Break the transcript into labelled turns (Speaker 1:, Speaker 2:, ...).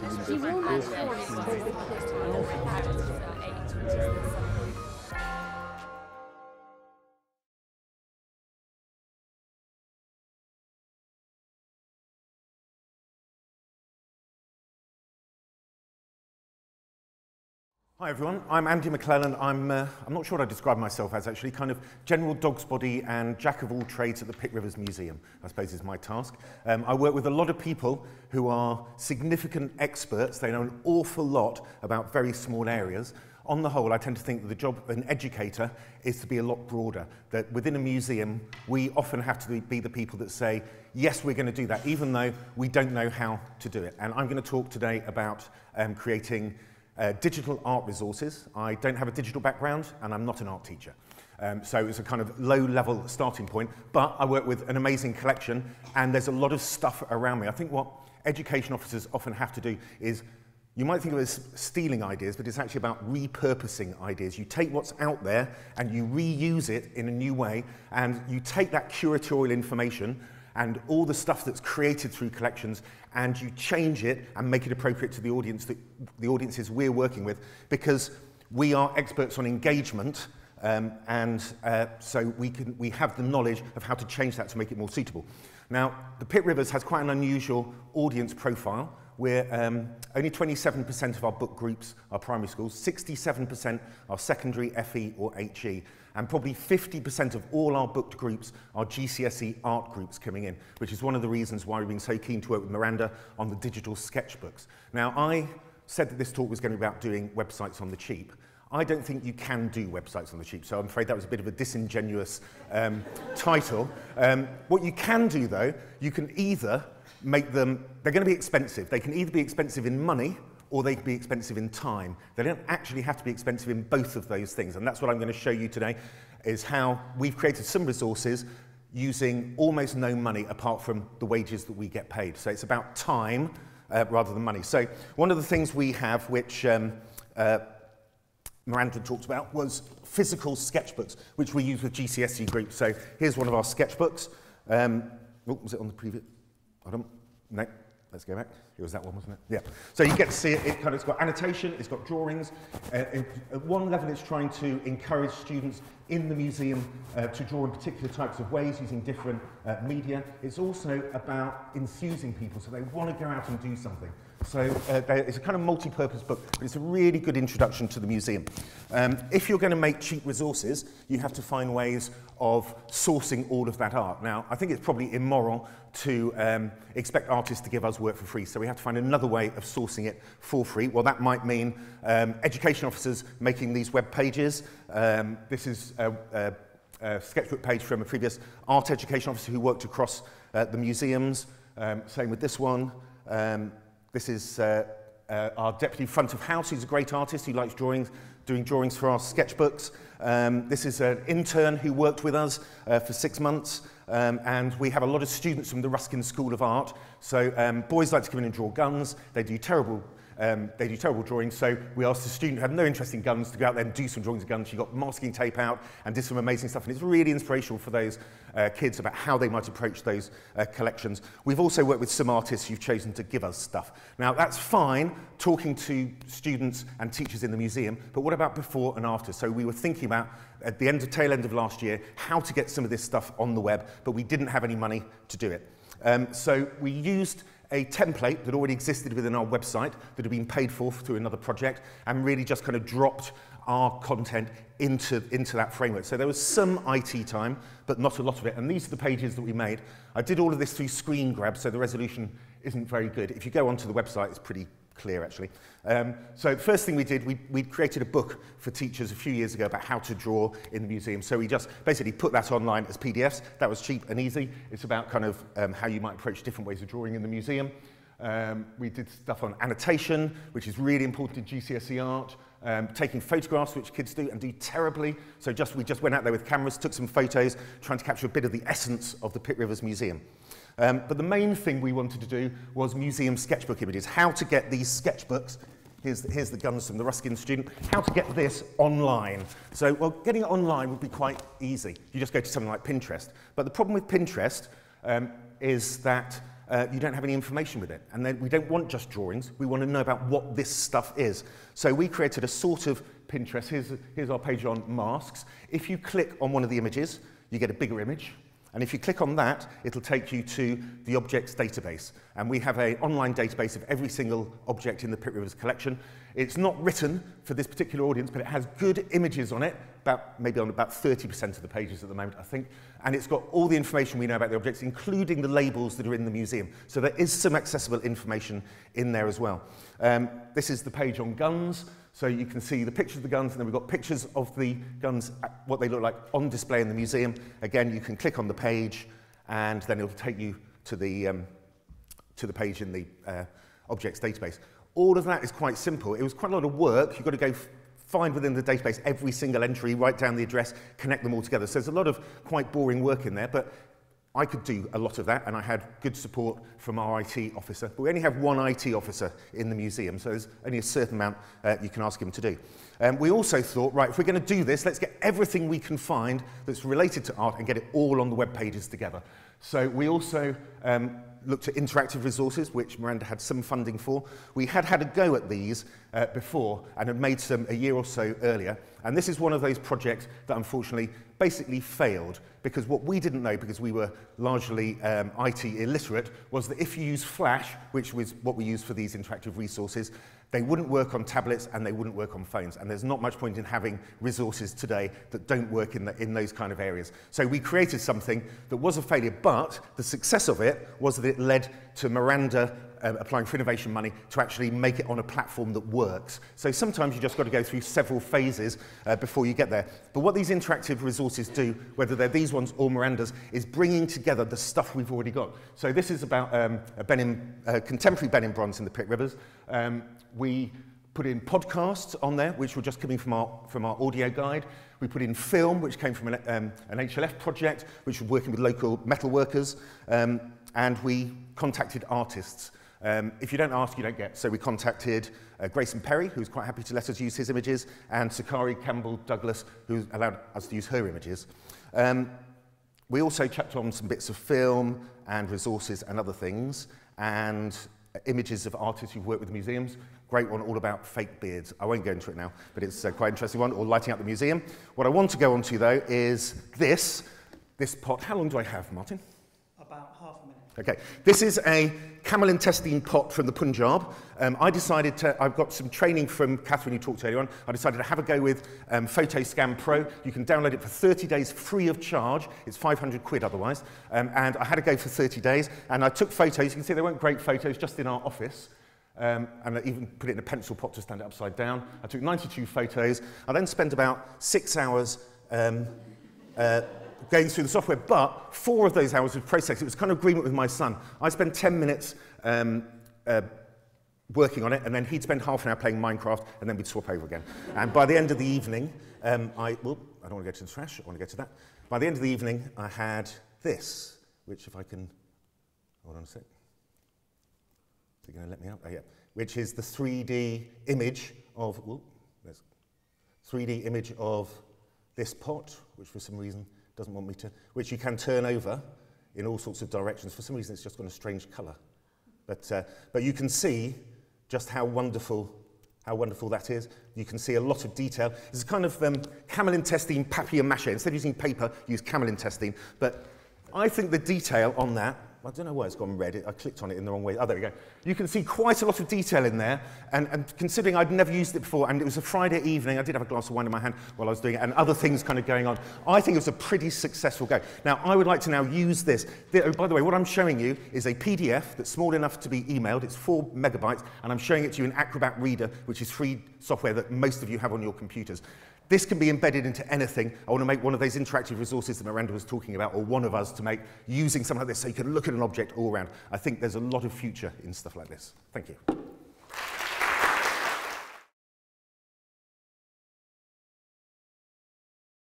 Speaker 1: You will
Speaker 2: Hi everyone, I'm Andy McLellan. I'm, uh, I'm not sure what I describe myself as actually, kind of general dog's body and jack of all trades at the Pitt Rivers Museum, I suppose is my task. Um, I work with a lot of people who are significant experts. They know an awful lot about very small areas. On the whole, I tend to think that the job of an educator is to be a lot broader, that within a museum, we often have to be the people that say, yes, we're going to do that, even though we don't know how to do it. And I'm going to talk today about um, creating uh, digital art resources. I don't have a digital background and I'm not an art teacher. Um, so it's a kind of low-level starting point, but I work with an amazing collection and there's a lot of stuff around me. I think what education officers often have to do is you might think of it as stealing ideas, but it's actually about repurposing ideas. You take what's out there and you reuse it in a new way, and you take that curatorial information and all the stuff that's created through collections and you change it and make it appropriate to the audience that the audiences we're working with because we are experts on engagement um, and uh, so we can we have the knowledge of how to change that to make it more suitable. Now, the Pitt Rivers has quite an unusual audience profile where um, only 27% of our book groups are primary schools, 67% are secondary, FE or HE, and probably 50% of all our booked groups are GCSE art groups coming in, which is one of the reasons why we've been so keen to work with Miranda on the digital sketchbooks. Now, I said that this talk was going to be about doing websites on the cheap. I don't think you can do websites on the cheap, so I'm afraid that was a bit of a disingenuous um, title. Um, what you can do, though, you can either make them, they're going to be expensive. They can either be expensive in money or they can be expensive in time. They don't actually have to be expensive in both of those things. And that's what I'm going to show you today, is how we've created some resources using almost no money apart from the wages that we get paid. So it's about time uh, rather than money. So one of the things we have, which um, uh, Miranda talked about, was physical sketchbooks, which we use with GCSE groups. So here's one of our sketchbooks. Um, oh, was it on the previous? Adam, no, let's go back. It was that one, wasn't it? Yeah. So you get to see it, it kind of, it's got annotation, it's got drawings. Uh, in, at one level, it's trying to encourage students in the museum uh, to draw in particular types of ways using different uh, media. It's also about enthusing people, so they want to go out and do something. So uh, it's a kind of multi-purpose book, but it's a really good introduction to the museum. Um, if you're going to make cheap resources, you have to find ways of sourcing all of that art. Now, I think it's probably immoral to um, expect artists to give us work for free, so we have to find another way of sourcing it for free. Well, that might mean um, education officers making these web pages. Um, this is a, a, a sketchbook page from a previous art education officer who worked across uh, the museums. Um, same with this one. This is uh, uh, our deputy front of house. He's a great artist. He likes drawings, doing drawings for our sketchbooks. Um, this is an intern who worked with us uh, for six months. Um, and we have a lot of students from the Ruskin School of Art. So um, boys like to come in and draw guns. They do terrible um, they do terrible drawings, so we asked a student who had no interest in guns to go out there and do some drawings of guns. She got masking tape out and did some amazing stuff, and it's really inspirational for those uh, kids about how they might approach those uh, collections. We've also worked with some artists who've chosen to give us stuff. Now, that's fine, talking to students and teachers in the museum, but what about before and after? So we were thinking about, at the end of, tail end of last year, how to get some of this stuff on the web, but we didn't have any money to do it. Um, so we used a template that already existed within our website that had been paid for through another project and really just kind of dropped our content into, into that framework. So there was some IT time, but not a lot of it. And these are the pages that we made. I did all of this through screen grab, so the resolution isn't very good. If you go onto the website, it's pretty clear actually. Um, so the first thing we did, we, we created a book for teachers a few years ago about how to draw in the museum. So we just basically put that online as PDFs. That was cheap and easy. It's about kind of um, how you might approach different ways of drawing in the museum. Um, we did stuff on annotation, which is really important in GCSE art. Um, taking photographs, which kids do and do terribly. So just we just went out there with cameras, took some photos, trying to capture a bit of the essence of the Pitt Rivers Museum. Um, but the main thing we wanted to do was museum sketchbook images, how to get these sketchbooks Here's here's the guns from the Ruskin student. How to get this online. So, well, getting it online would be quite easy. You just go to something like Pinterest. But the problem with Pinterest um, is that uh, you don't have any information with it. And then we don't want just drawings, we want to know about what this stuff is. So we created a sort of Pinterest. Here's, here's our page on masks. If you click on one of the images, you get a bigger image. And if you click on that, it'll take you to the objects database. And we have an online database of every single object in the Pitt Rivers collection. It's not written for this particular audience, but it has good images on it, about, maybe on about 30% of the pages at the moment, I think. And it's got all the information we know about the objects, including the labels that are in the museum. So there is some accessible information in there as well. Um, this is the page on guns. So you can see the pictures of the guns, and then we've got pictures of the guns, what they look like on display in the museum. Again, you can click on the page, and then it'll take you to the, um, to the page in the uh, objects database. All of that is quite simple. It was quite a lot of work. You've got to go find within the database every single entry, write down the address, connect them all together. So there's a lot of quite boring work in there, but I could do a lot of that, and I had good support from our IT officer. But we only have one IT officer in the museum, so there's only a certain amount uh, you can ask him to do. Um, we also thought, right, if we're going to do this, let's get everything we can find that's related to art and get it all on the web pages together. So we also um, looked at interactive resources, which Miranda had some funding for. We had had a go at these uh, before and had made some a year or so earlier. And this is one of those projects that unfortunately basically failed because what we didn't know, because we were largely um, IT illiterate, was that if you use Flash, which was what we used for these interactive resources, they wouldn't work on tablets and they wouldn't work on phones. And there's not much point in having resources today that don't work in, the, in those kind of areas. So we created something that was a failure, but the success of it was that it led to Miranda uh, applying for innovation money to actually make it on a platform that works. So sometimes you just got to go through several phases uh, before you get there. But what these interactive resources do, whether they're these ones or Miranda's, is bringing together the stuff we've already got. So this is about um, a Benin, uh, contemporary Benin bronze in the Pitt Rivers. Um, we put in podcasts on there, which were just coming from our, from our audio guide. We put in film, which came from an, um, an HLF project, which was working with local metal workers. Um, and we contacted artists. Um, if you don't ask, you don't get. So we contacted uh, Grayson Perry, who was quite happy to let us use his images, and Sokari Campbell Douglas, who allowed us to use her images. Um, we also checked on some bits of film and resources and other things, and uh, images of artists who've worked with museums. Great one all about fake beards. I won't go into it now, but it's a quite interesting one, or lighting up the museum. What I want to go on to, though, is this, this pot. How long do I have, Martin?
Speaker 3: About half a minute.
Speaker 2: Okay, this is a camel intestine pot from the Punjab. Um, I decided to, I've got some training from Catherine who talked earlier on. I decided to have a go with um, PhotoScan Pro. You can download it for 30 days free of charge. It's 500 quid otherwise. Um, and I had a go for 30 days and I took photos. You can see they weren't great photos just in our office. Um, and I even put it in a pencil pot to stand it upside down. I took 92 photos. I then spent about six hours um, uh, going through the software, but four of those hours was processing. It was kind of agreement with my son. I spent 10 minutes um, uh, working on it, and then he'd spend half an hour playing Minecraft, and then we'd swap over again. And by the end of the evening, um, I, well, I don't want to go to the trash, I want to get to that. By the end of the evening, I had this, which if I can, hold on a sec. Is it going to let me up? Oh, yeah. Which is the 3D image of, whoop, 3D image of this pot, which for some reason doesn't want me to, which you can turn over in all sorts of directions. For some reason, it's just got a strange colour. But, uh, but you can see just how wonderful, how wonderful that is. You can see a lot of detail. It's a kind of um, camel intestine papier-mâché. Instead of using paper, use camel intestine. But I think the detail on that I don't know why it's gone red. I clicked on it in the wrong way. Oh, there we go. You can see quite a lot of detail in there. And, and considering I'd never used it before, and it was a Friday evening, I did have a glass of wine in my hand while I was doing it, and other things kind of going on, I think it was a pretty successful go. Now, I would like to now use this. The, oh, by the way, what I'm showing you is a PDF that's small enough to be emailed. It's four megabytes, and I'm showing it to you in Acrobat Reader, which is free software that most of you have on your computers. This can be embedded into anything. I want to make one of those interactive resources that Miranda was talking about, or one of us to make using something like this so you can look at an object all around. I think there's a lot of future in stuff like this. Thank you.